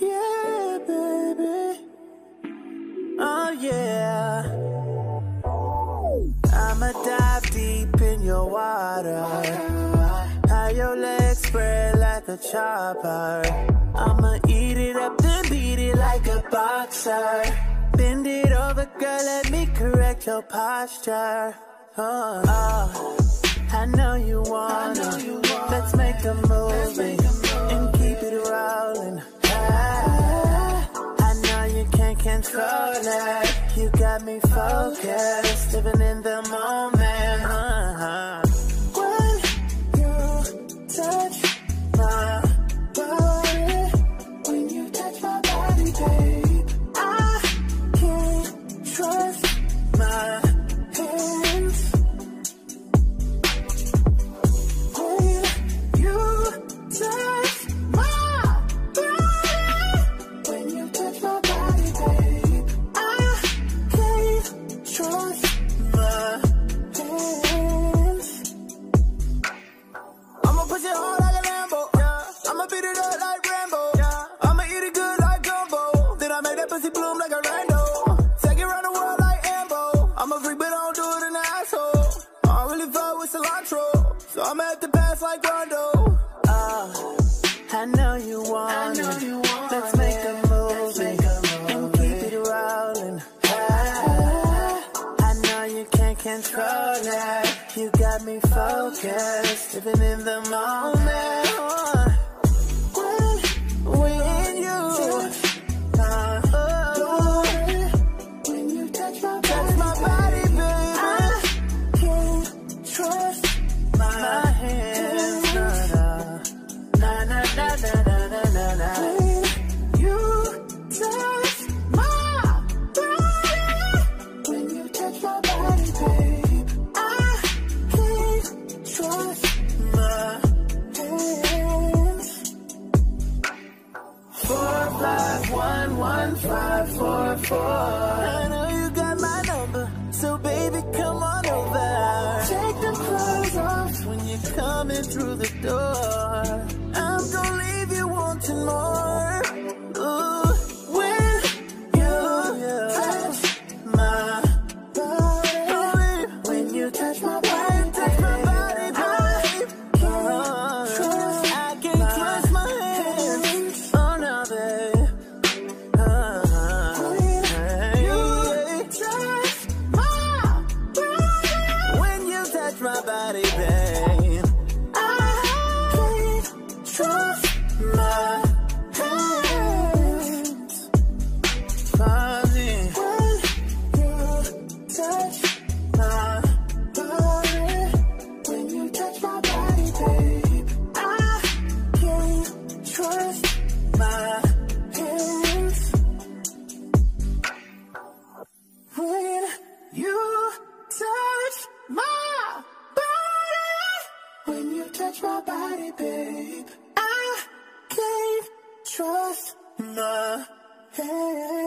Yeah, baby. Oh, yeah. I'ma dive deep in your water. How your legs spread like a chopper. I'ma eat it up, then beat it like a boxer. Bend it over, girl, let me correct your posture. Uh, uh, I know you wanna. You got me focused, living in the moment. Uh-huh. When you want it. Let's make a movie and keep it rolling. I know you can't control it. You got me focused, living in the moment. Four five one one five four four. I know you got my number, so baby come on over. Take the clothes off when you're coming through the door. Body, babe, babe, I can't trust my hands.